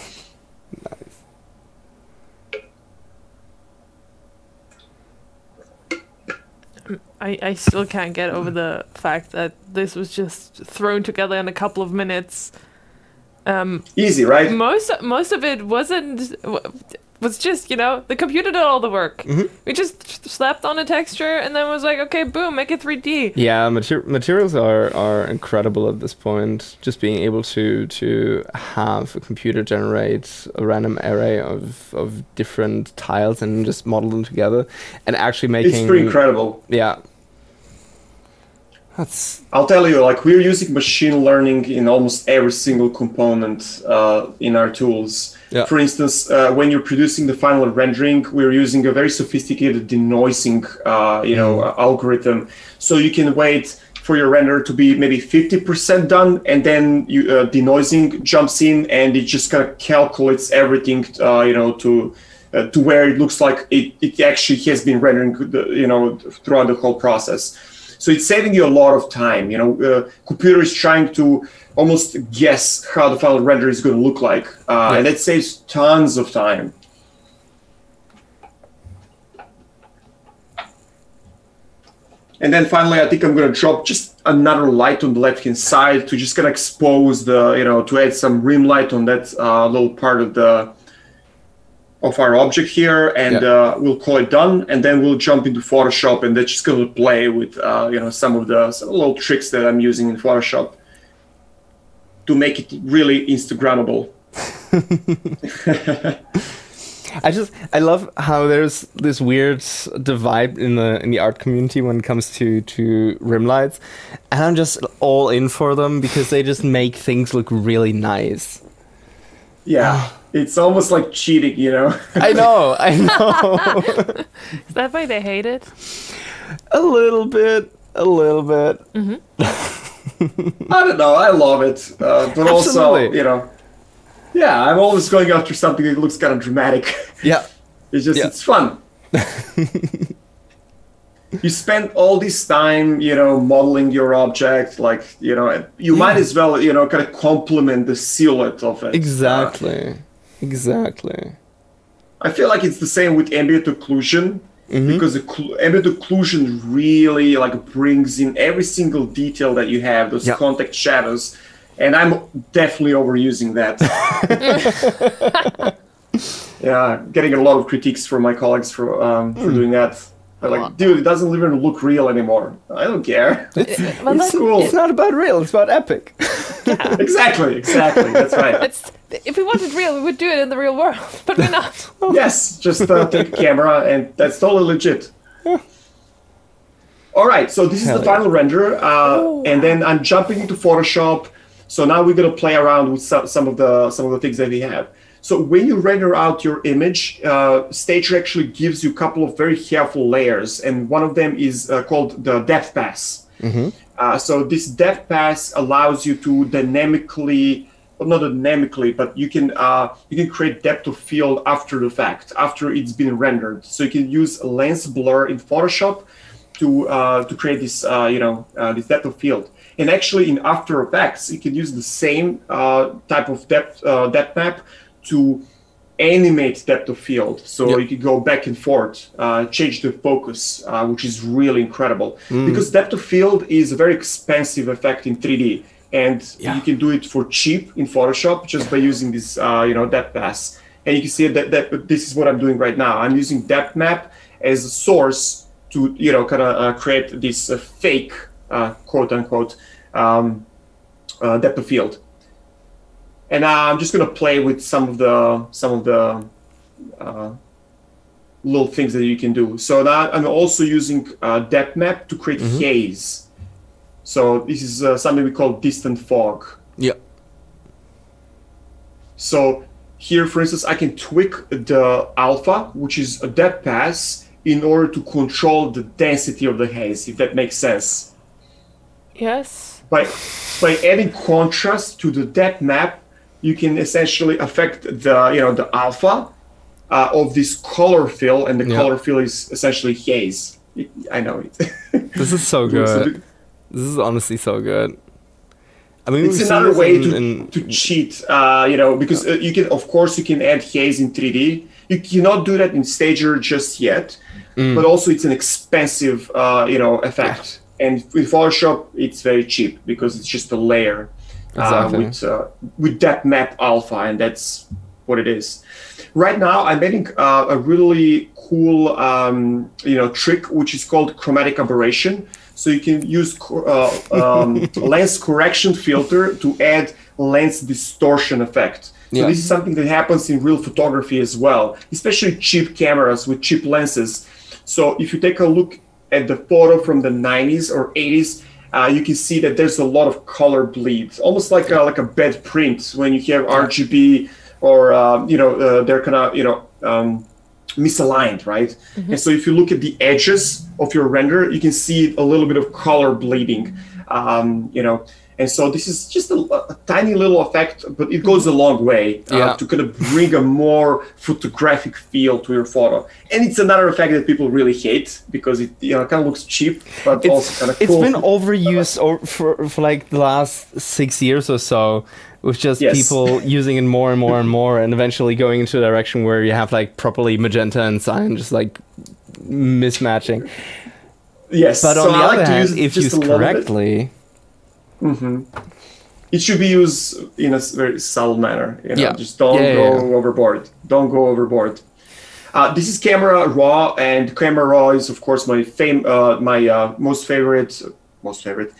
I, I still can't get over the fact that this was just thrown together in a couple of minutes. Um, Easy, right? most most of it wasn't was just you know the computer did all the work. We just slapped on a texture and then was like, okay, boom, make it 3D. yeah. Mater- materials are are incredible at this point. Just being able to to have a computer generate a random array of of different tiles and just model them together, and actually making It's pretty incredible. yeah. That's I'll tell you, like we're using machine learning in almost every single component uh, in our tools. Yeah. For instance, uh, when you're producing the final rendering, we're using a very sophisticated denoising, uh, you know, uh, algorithm. So you can wait for your render to be maybe 50% done, and then you uh, denoising jumps in and it just kind of calculates everything, uh, you know, to uh, to where it looks like it, it actually has been rendering, the- you know, throughout the whole process. So it's saving you a lot of time. You know, uh, computer is trying to almost guess how the final render is going to look like, uh, and that saves tons of time. And then finally, I think I'm going to drop just another light on the left-hand side to just kind of expose the, you know, to add some rim light on that uh, little part of the of our object here, and Yeah. uh, we'll call it done. And then we'll jump into Photoshop, and that's just going to play with, uh, you know, some of the some little tricks that I'm using in Photoshop to make it really Instagrammable. I just I love how there's this weird divide in the in the art community when it comes to to rim lights, and I'm just all in for them because they just make things look really nice. Yeah, it's almost like cheating, you know. I know, I know, Is that why they hate it? a little bit, a little bit. Mm-hmm. I don't know. I love it, uh, but also you know, yeah, I'm always going after something that looks kind of dramatic. Yeah. It's just Yeah. it's fun. you spend all this time, you know, modeling your object. Like you know, you might as well, you know, kind of complement the silhouette of it. Uh, Exactly. Exactly. I feel like it's the same with ambient occlusion Mm-hmm. because occlu- ambient occlusion really like brings in every single detail that you have, those Yeah. contact shadows, and I'm definitely overusing that. yeah, getting a lot of critiques from my colleagues for um, for doing that. They're like, dude, it doesn't even look real anymore. I don't care. Well, it's that's- cool. It's not about real, it's about epic. exactly, exactly. That's right. It's if we wanted real, we would do it in the real world, but we're not. yes, just uh, take a camera, and that's totally legit. All right, so this is the yeah. final render, uh, and then I'm jumping into Photoshop. So now we're gonna play around with some, some of the some of the things that we have. So when you render out your image, uh, Stager actually gives you a couple of very helpful layers, and one of them is uh, called the depth pass. Uh, so this depth pass allows you to dynamically, well, not dynamically, but you can uh, you can create depth of field after the fact, after it's been rendered. So you can use lens blur in Photoshop to uh, to create this uh, you know uh, this depth of field. And actually, in After Effects, you can use the same uh, type of depth uh, depth map to animate depth of field. So Yep. you can go back and forth, uh, change the focus, uh, which is really incredible. Because depth of field is a very expensive effect in 3D, and Yeah. you can do it for cheap in Photoshop just by using this, uh, you know, depth pass. And you can see that, that this is what I'm doing right now. I'm using depth map as a source to, you know, kind of uh, create this uh, fake, uh, quote unquote, um, uh, depth of field and uh, I'm just gonna play with some of the some of the uh, little things that you can do. So now I'm also using uh, depth map to create haze. So this is uh, something we call distant fog. Yeah. So here, for instance, I can tweak the alpha, which is a depth pass, in order to control the density of the haze, if that makes sense. Yes. by by adding contrast to the depth map, you can essentially affect the you know the alpha uh, of this color fill, and the Yeah. color fill is essentially haze. I know it. This is so So good. Th- This is honestly so good. I mean, it's another way in, to, in- to cheat, uh, you know, because uh, you can, of course, you can add haze in 3D. You cannot do that in Stager just yet, Mm. but also it's an expensive, uh, you know, effect. And with Photoshop, it's very cheap because it's just a layer uh, Exactly. with uh, with that map alpha, and that's what it is. Right now, I'm making uh, a really cool, um, you know, trick which is called chromatic aberration. So you can use uh, um, lens correction filter to add lens distortion effect. So Yeah. this is something that happens in real photography as well, especially cheap cameras with cheap lenses. So if you take a look at the photo from the 90s or 80s, uh, you can see that there's a lot of color bleed, almost like a, like a bad print when you have RGB or um, you know uh, they're kind of you know um, misaligned, right? And so if you look at the edges of your render, you can see a little bit of color bleeding, um, you know. And so this is just a, a tiny little effect, but it goes a long way uh, Yeah. to kind of bring a more photographic feel to your photo. And it's another effect that people really hate because it you know kind of looks cheap, but also kind of it's cool. been overused or for, for like the last six years or so with just Yes. people using it more and more and more and eventually going into a direction where you have like properly magenta and cyan just like mismatching yes, but on so the I other like hand use if used a little bit. correctly it should be used in a very subtle manner. You know, Yeah. just don't Yeah, yeah, go overboard. Don't go overboard. Uh, this is Camera Raw, and Camera Raw is, of course, my fame, uh, my uh, most favorite, most favorite,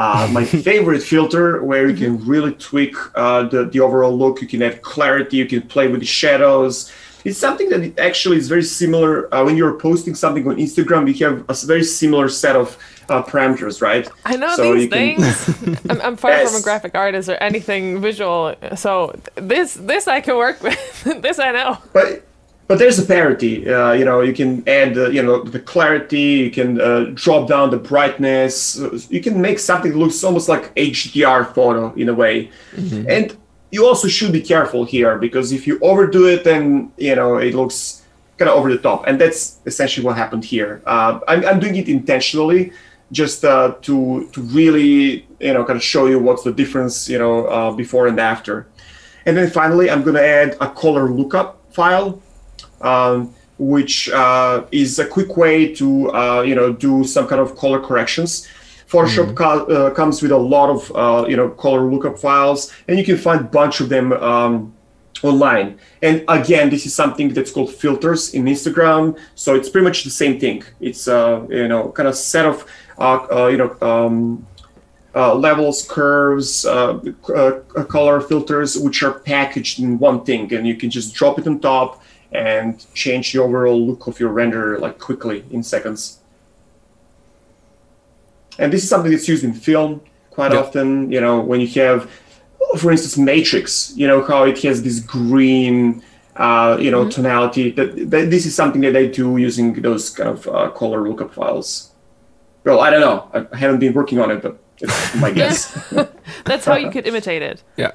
uh, my favorite filter, where you can really tweak uh, the the overall look. You can add clarity. You can play with the shadows. It's something that it actually is very similar uh, when you're posting something on Instagram. You have a very similar set of uh, parameters, right? I know So these you can- things. I'm, I'm far from a graphic artist or anything visual, so this this I can work with. this I know. But but there's a parity. Uh, you know, you can add, uh, you know, the clarity. You can uh, drop down the brightness. You can make something looks almost like HDR photo in a way. Mm-hmm. And you also should be careful here because if you overdo it, then you know it looks kind of over the top. And that's essentially what happened here. Uh, I'm, I'm doing it intentionally, just uh, to to really you know kind of show you what's the difference, you know, uh, before and after. And then finally, I'm going to add a color lookup file um, which uh, is a quick way to uh, you know do some kind of color corrections. Photoshop mm-hmm. co- uh, comes with a lot of uh, you know color lookup files, and you can find a bunch of them um, online. And again, this is something that's called filters in Instagram. So it's pretty much the same thing. It's uh, you know kind of set of uh, you know. Um, uh, levels, curves, uh, uh, color filters, which are packaged in one thing, and you can just drop it on top, and change the overall look of your render like quickly in seconds. And this is something that's used in film quite yeah. often. You know, when you have, for instance, Matrix. You know how it has this green, uh, you know, mm-hmm. tonality. That, that, this is something that they do using those kind of uh, color lookup files. Well, I don't know. I haven't been working on it, but it's my guess. That's how you could imitate it. Yeah.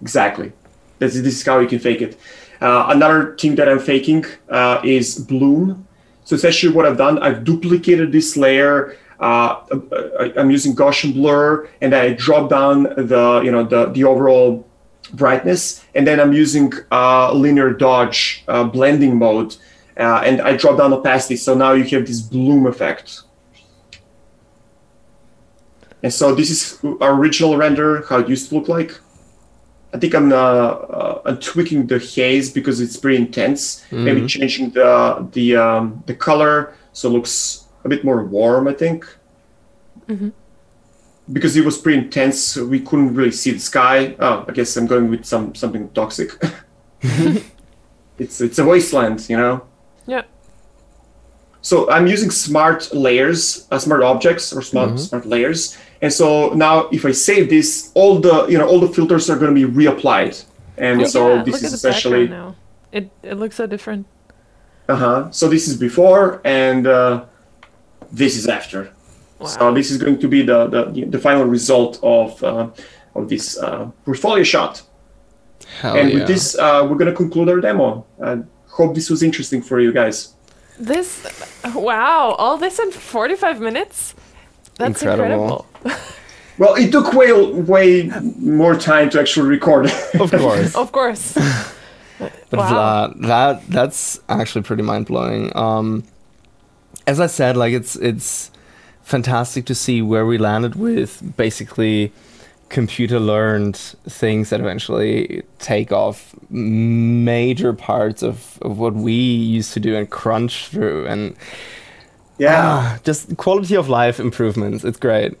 Exactly. This is how you can fake it. Uh, another thing that I'm faking uh, is bloom. So essentially what I've done, I've duplicated this layer. Uh, I, am using Gaussian blur and I drop down the, you know, the, the overall brightness. And then I'm using uh, linear dodge uh, blending mode. Uh, and I drop down opacity. So now you have this bloom effect. And so this is our original render, how it used to look like. I think I'm uh, uh, I'm tweaking the haze because it's pretty intense. Mm-hmm. Maybe changing the the um, the color so it looks a bit more warm. I think mm-hmm. because it was pretty intense, we couldn't really see the sky. Oh, I guess I'm going with some something toxic. it's it's a wasteland, you know. Yeah. So I'm using smart layers, uh, smart objects or smart mm-hmm. smart layers, and so now if I save this, all the you know all the filters are going to be reapplied. And oh, so yeah. this Look is essentially now. It it looks so different. Uh huh. So this is before and uh, this is after. Wow. So this is going to be the the, the final result of uh, of this uh, portfolio shot. Hell and yeah. with this, uh, we're going to conclude our demo. I hope this was interesting for you guys. This, wow, all this in 45 minutes? That's incredible. incredible. well, it took way way more time to actually record. of course. of course. but wow. Vlad, that that's actually pretty mind blowing. Um, as I said, like it's it's fantastic to see where we landed with basically computer learned things that eventually take off major parts of, of what we used to do and crunch through and yeah. Ah, just quality of life improvements. It's great.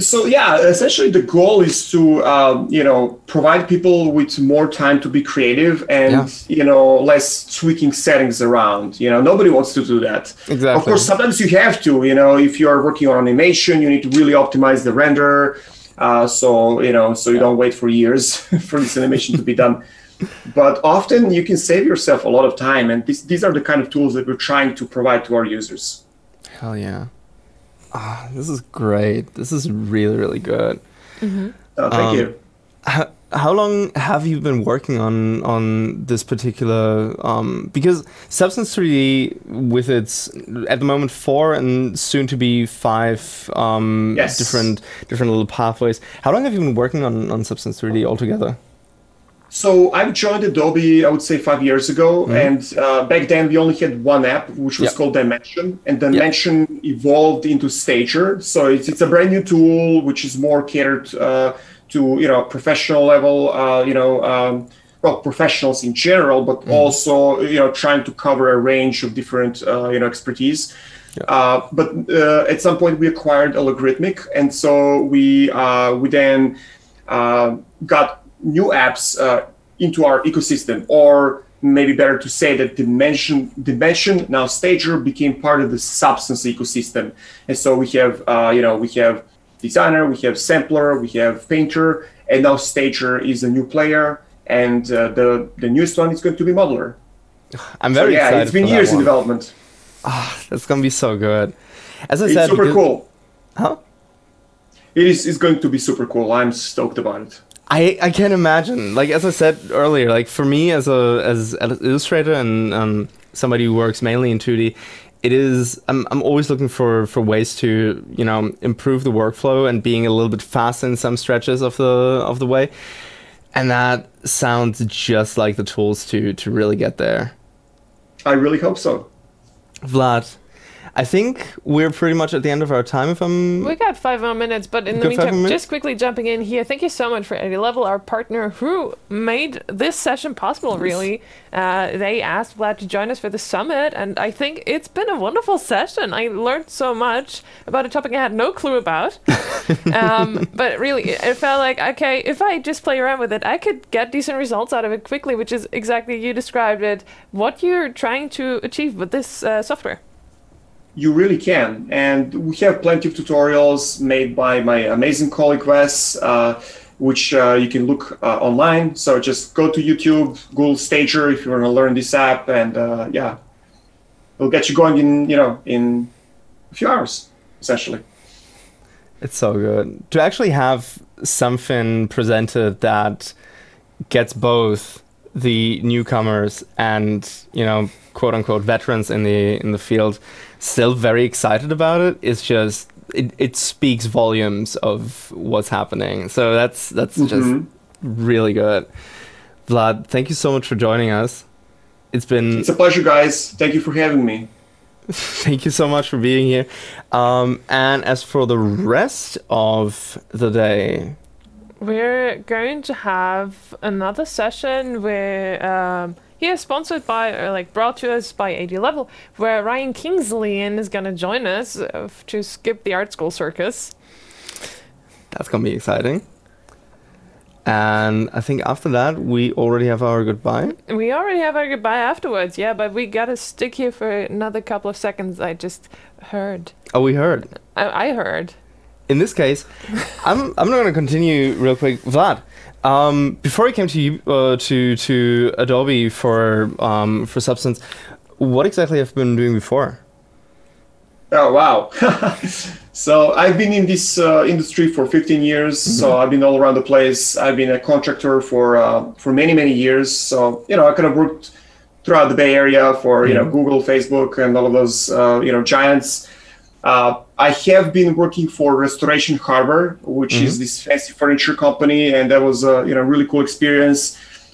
So yeah essentially the goal is to um, you know provide people with more time to be creative and yeah. you know less tweaking settings around you know. Nobody wants to do that. Exactly. Of course sometimes you have to you know. If you're working on animation you need to really optimize the render uh, so you know so you don't wait for years for this animation to be done but often you can save yourself a lot of time and this, these are the kind of tools that we're trying to provide to our users. Hell yeah. Ah, this is great. This is really really good. Mm-hmm. oh, thank um, you. how, how long have you been working on on this particular um, because substance 3d with its at the moment four and soon to be five um, yes. different different little pathways how long have you been working on on substance 3d altogether so I joined Adobe, I would say five years ago, mm-hmm. and uh, back then we only had one app, which was called Dimension, and Dimension evolved into Stager. So it's, it's a brand new tool which is more catered uh, to you know professional level, uh, you know, um, well professionals in general, but mm-hmm. also you know trying to cover a range of different uh, you know expertise. Yeah. Uh, but uh, at some point we acquired Allegorithmic, and so we we then got new apps uh, into our ecosystem, or maybe better to say that Dimension, Dimension now Stager became part of the Substance ecosystem, and so we have uh, you know we have Designer, we have Sampler, we have Painter, and now Stager is a new player, and uh, the the newest one is going to be Modeler. I'm So very yeah, excited. it's been years in development. That's gonna be so good. As I It's said, super because- cool. Huh? It is. It's going to be super cool. I'm stoked about it. I, I can't imagine. Like as I said earlier, like for me as a as an illustrator and um, somebody who works mainly in 2D, it is I'm I'm always looking for for ways to you know improve the workflow and being a little bit faster in some stretches of the of the way, and that sounds just like the tools to to really get there. I really hope so. Vlad, I think we're pretty much at the end of our time. If I'm We got five more minutes, but in the meantime, just quickly jumping in here, thank you so much for 80 Level, our partner who made this session possible, really. Uh, they asked Vlad to join us for the summit, and I think it's been a wonderful session. I learned so much about a topic I had no clue about. um, but really, it felt like, okay, if I just play around with it, I could get decent results out of it quickly, which is exactly you described it, what you're trying to achieve with this uh, software. You really can. And we have plenty of tutorials made by my amazing colleague Wes, uh, which uh, you can look uh, online. So just go to YouTube, Google Stager if you want to learn this app, and uh, yeah, it'll get you going in you know in a few hours, essentially. It's so good to actually have something presented that gets both the newcomers and you know quote unquote veterans in the in the field still very excited about it. It's just it, it speaks volumes of what's happening. So that's that's just Mhm. really good. Vlad, thank you so much for joining us. It's been It's a pleasure, guys. Thank you for having me. Thank you so much for being here. Um, and as for the rest of the day, We're going to have another session where, um, yeah, sponsored by, or like brought to us by 80 Level, where Ryan Kingsley is going to join us uh, to skip the art school circus. that's gonna be exciting. And I think after that, we already have our goodbye. We already have our goodbye afterwards, yeah, but we got to stick here for another couple of seconds. I just heard. Oh, we heard. I, I heard. In this case, I'm I'm not gonna continue real quick. Vlad, um, before I came to you uh, to to Adobe for um, for Substance, what exactly have you been doing before? Oh wow! so I've been in this uh, industry for 15 years. So I've been all around the place. I've been a contractor for uh, for many many years. So you know I kind of worked throughout the Bay Area for you know Google, Facebook, and all of those uh, you know giants. Uh, I have been working for Restoration Hardware, which is this fancy furniture company, and that was a you know really cool experience.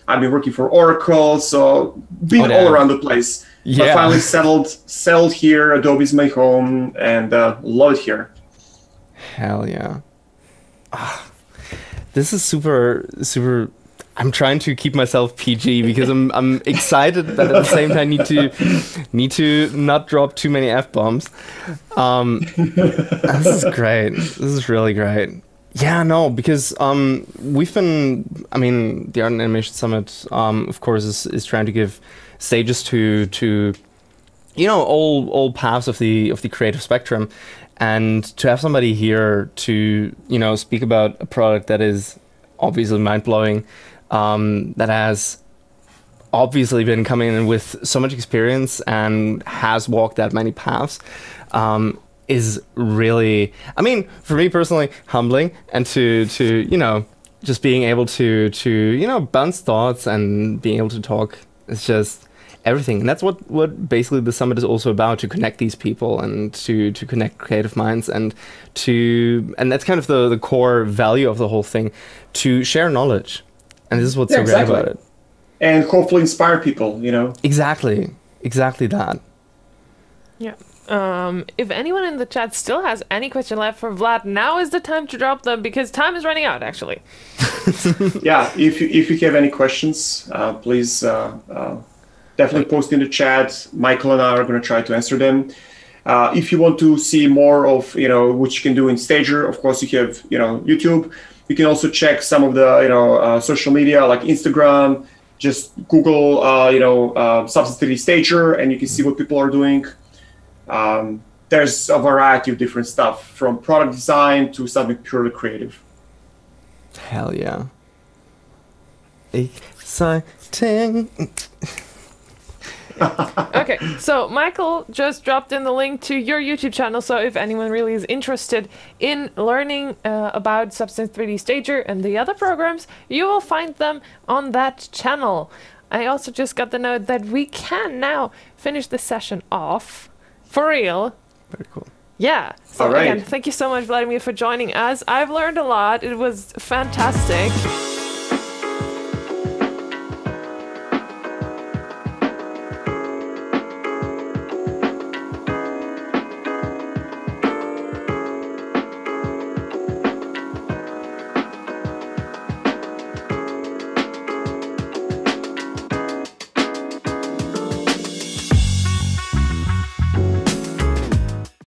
I've been working for Oracle, so been Oh, all around the place. But Yeah. finally settled settled here. Adobe's my home, and uh, love it here. Hell yeah. Ah, this is super super I'm trying to keep myself PG because I'm I'm excited but at the same time need to need to not drop too many F bombs. Um this is great. This is really great. Yeah, no, because um we've been I mean the Art and Animation Summit um of course is, is trying to give stages to to you know all all paths of the of the creative spectrum and to have somebody here to you know speak about a product that is obviously mind-blowing um, that has obviously been coming in with so much experience and has walked that many paths um, is really i mean for me personally humbling and to to you know just being able to to you know bounce thoughts and being able to talk is just everything. And that's what what basically the summit is also about to connect these people and to to connect creative minds and to and that's kind of the the core value of the whole thing to share knowledge and this is what's Yeah, so exactly. great about it And hopefully inspire people. You know. exactly exactly that Yeah. Um, if anyone in the chat still has any question left for Vlad, now is the time to drop them because time is running out, actually. yeah, if you, if you have any questions, uh, please uh, uh, definitely post in the chat. Michael and I are going to try to answer them. Uh, if you want to see more of you know what you can do in Stager, of course you have you know YouTube. You can also check some of the you know uh, social media like Instagram. Just Google uh, you know uh, Substance 3D Stager, and you can see what people are doing. Um, there's a variety of different stuff from product design to something purely creative. hell yeah exciting okay, so Michael just dropped in the link to your YouTube channel. So if anyone really is interested in learning uh, about Substance 3D Stager and the other programs, you will find them on that channel. I also just got the note that we can now finish the session off for real. Very cool. Yeah. So All right. again, thank you so much, Vladimir, for joining us. I've learned a lot. It was fantastic.